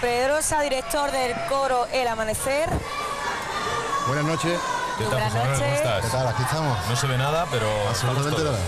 Pedrosa, director del coro El Amanecer. Buenas noches. ¿Qué tal, Buenas Manuel? ¿Cómo noches. estás? ¿Qué tal? Aquí estamos. No se ve nada, pero. Absolutamente nada.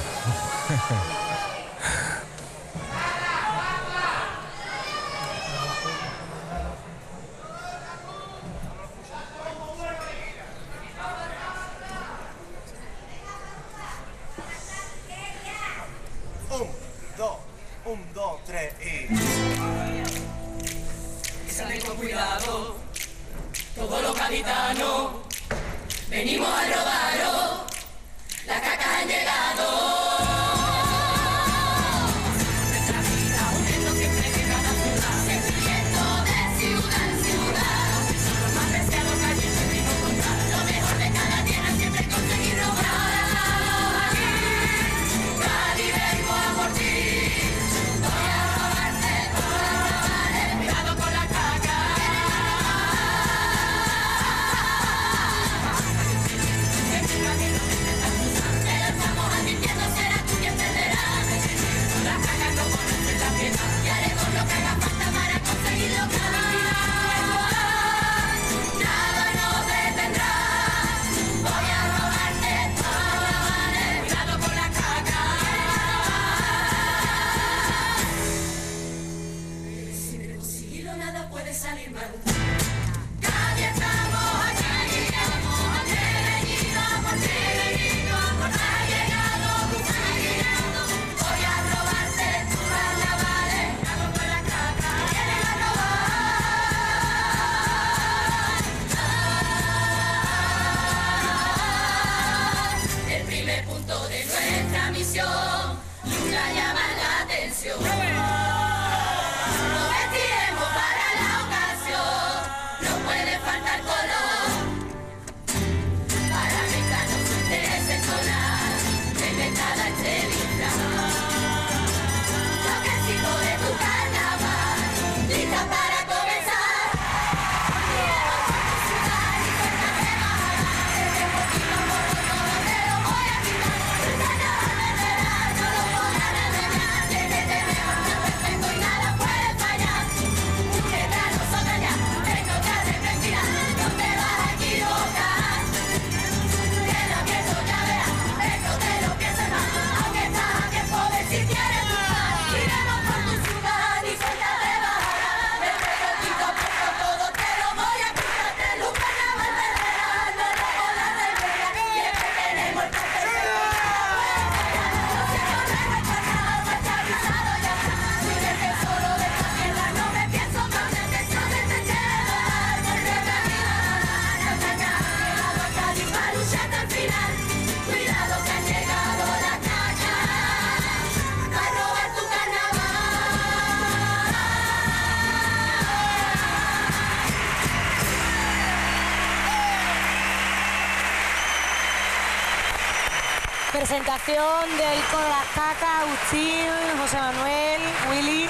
Presentación del coro Las Cacas, Agustín, José Manuel, Willy.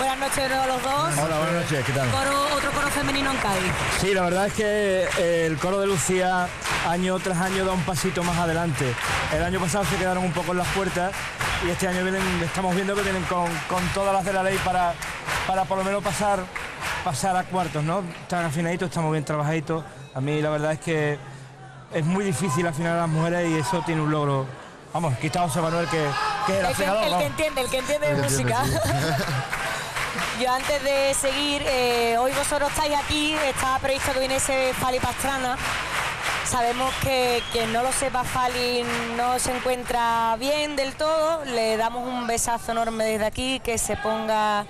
Buenas noches de a los dos. Hola, buenas noches. ¿Qué tal? Coro- otro coro femenino en Cádiz. Sí, la verdad es que eh, el coro de Lucía año tras año da un pasito más adelante. El año pasado se quedaron un poco en las puertas y este año vienen, estamos viendo que vienen con, con todas las de la ley para, para por lo menos pasar, pasar a cuartos, ¿no? Están afinaditos, estamos bien trabajaditos. A mí la verdad es que es muy difícil afinar a las mujeres y eso tiene un logro. Vamos, aquí está José Manuel que, que es el El que, afinador. el que vamos. entiende, el que entiende de entiende, música. Yo antes de seguir, eh, hoy vosotros estáis aquí, estaba previsto que viniese Fali Pastrana. Sabemos que quien no lo sepa, Fali no se encuentra bien del todo. Le damos un besazo enorme desde aquí, que se ponga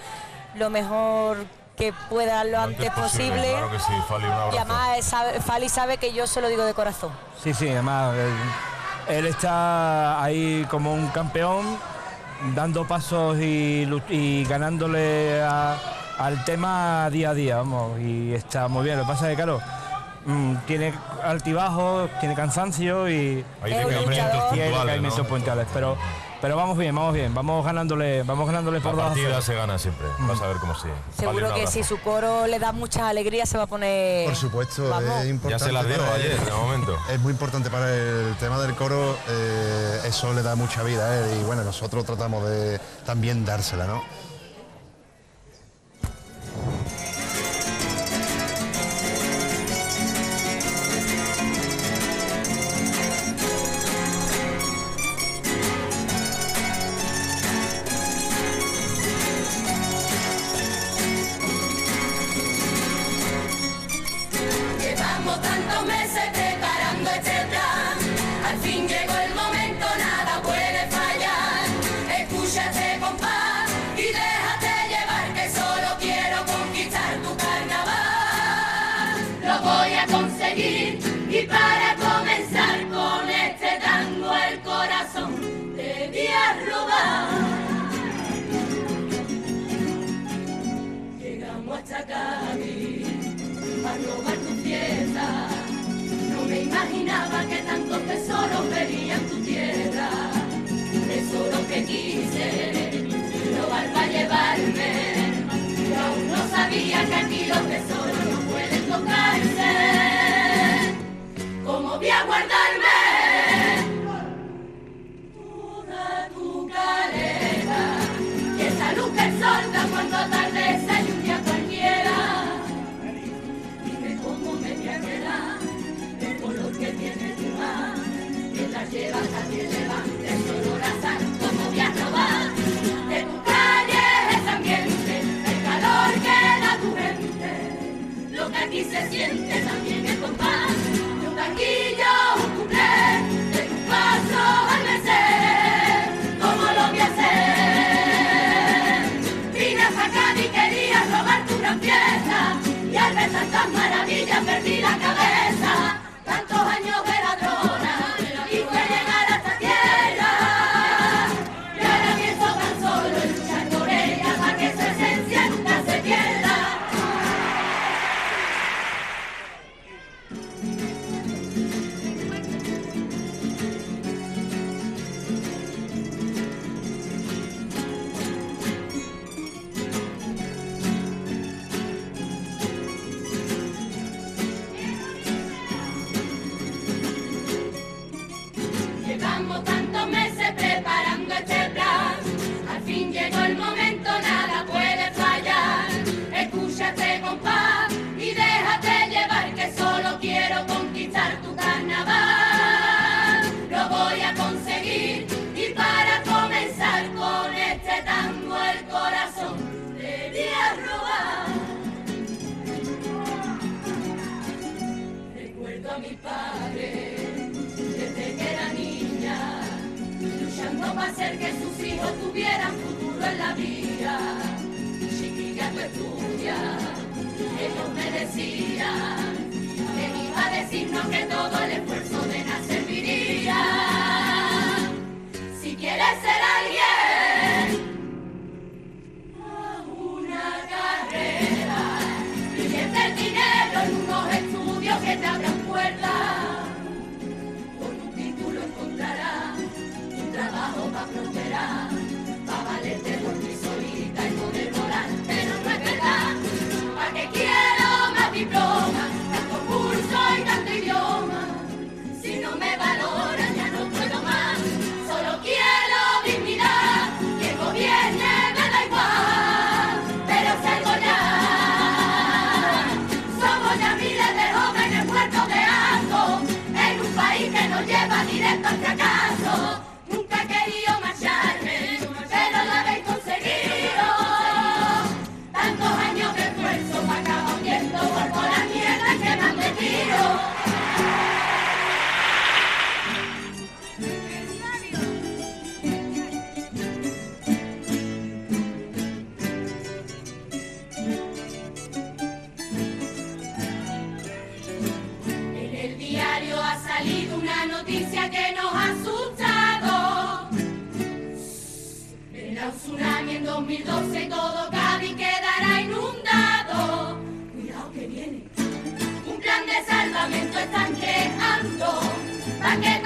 lo mejor que pueda lo, antes posible. Claro que sí, Fali, un abrazo. Y además eh, sabe- Fali sabe que yo se lo digo de corazón. Sí, sí, además él, él está ahí como un campeón, dando pasos y, ganándole a- al tema día a día, vamos, y está muy bien. Lo que pasa es que, claro, mm, tiene altibajos, tiene cansancio y Hay luchador. puntuales, pero, pero vamos bien, vamos bien, vamos ganándole, vamos ganándole La por dos a partida se gana siempre. Vas a ver cómo sí. Fali, Seguro que si su coro le da muchas alegrías se va a poner... Por supuesto, Vamos. es Ya importante. se las dio ayer, de momento. Es muy importante para el tema del coro, eh, eso le da mucha vida y bueno, nosotros tratamos de también dársela, ¿no? como tantos meses. que tanto tesoro vería tu tierra. Tesoro que quise robar para llevarme. Yo aún no sabía que aquí los tesoros. hacer que sus hijos tuvieran futuro en la vida. Chiquilla, tú estudia, ellos me decían que iba a decirnos que todo el esfuerzo de nacer viría. Si quieres ser para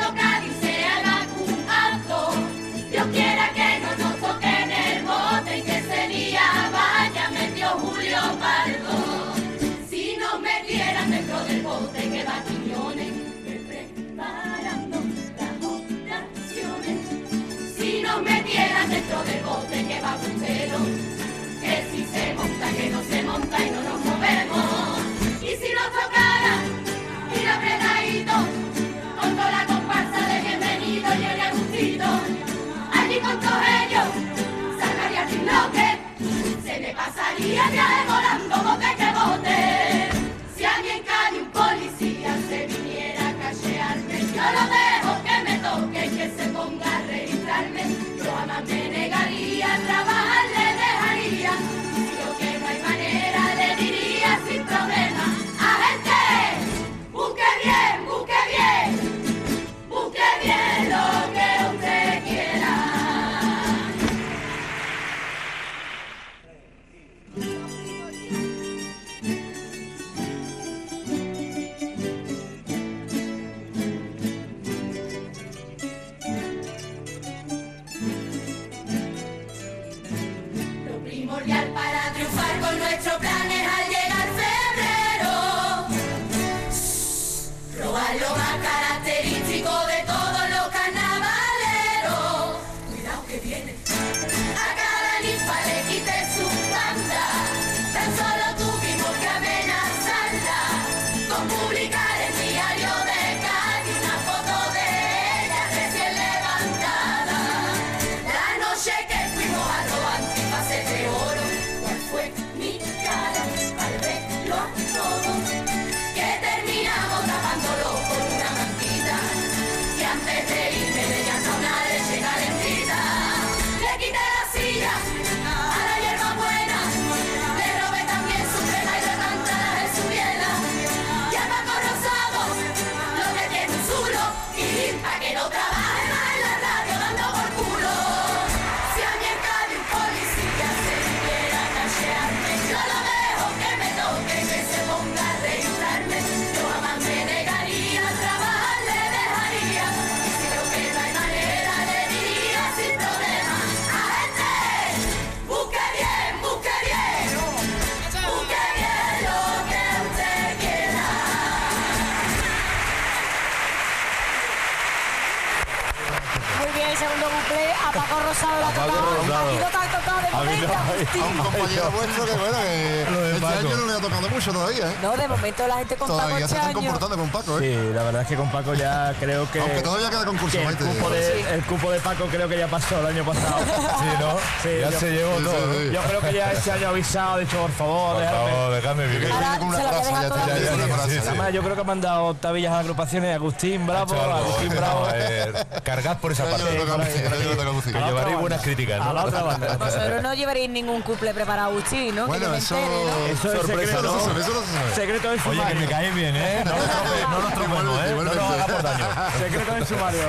tocado. Rosado. Aquí no te ha tocado de A mí momento, no, Agustín. A un compañero vuestro que bueno, que este año no le ha tocado mucho todavía, ¿eh? No, de momento la gente con Paco Todavía se este están año. comportando con Paco, ¿eh? Sí, la verdad es que con Paco ya creo que. Aunque todavía queda concurso, que el, cupo de, Sí. el cupo de Paco creo que ya pasó el año pasado. Sí, ¿no? Sí, ya yo- se llevó sí, todo. sí, ¿no? sí. Yo creo que ya este año ha avisado, ha dicho por favor, Por favor, dejadme vivir. Además, yo creo que me han dado tabillas a agrupaciones. Agustín, bravo, Ha Agustín, eh, bravo. cargad por esa Este parte. este llevaréis otra buenas críticas, ¿no? Otra banda. Vosotros no llevaréis ningún couple preparado, Agustín, ¿no? Bueno, que eso... entere, ¿no? Eso es Sorpresa, secreto, Eso no sabe, eso no se sabe. Secreto del Oye, que sumario. me caéis bien, ¿eh? No nos no nos tropemos, ¿eh? No nos hagamos daño. Secreto del sumario.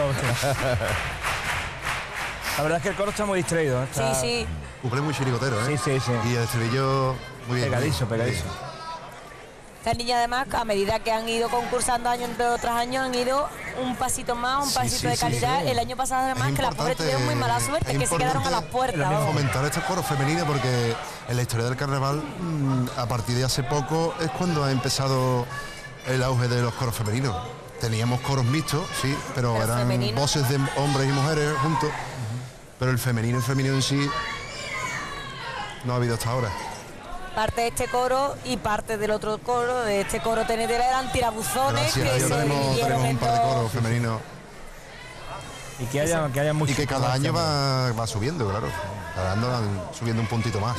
La verdad es que el coro está muy distraído. ¿eh? Sí, Está sí. Cumple muy chirigotero, ¿eh? Sí, sí, sí. Y el estribillo muy bien. Pegadizo, muy bien. pegadizo. Estas niñas además, a medida que han ido concursando año tras año, años, han ido un pasito más, un Sí, pasito sí, de calidad. sí. El año pasado además Es que las pobres tuvieron muy mala suerte, es que se quedaron a las puertas. Fomentar estos coros femeninos porque en la historia del carnaval, mm, a partir de hace poco, es cuando ha empezado el auge de los coros femeninos. Teníamos coros mixtos, sí, pero, Pero eran femenino. voces de hombres y mujeres juntos. Pero el femenino, el femenino en sí, no ha habido hasta ahora. Parte de este coro y parte del otro coro, de este coro tenedera, eran tirabuzones Gracias que se tenemos, dividieron tenemos un par de coros femeninos Y que haya, que haya y mucho. que cada año va, va subiendo, claro. Cada año van subiendo un puntito más.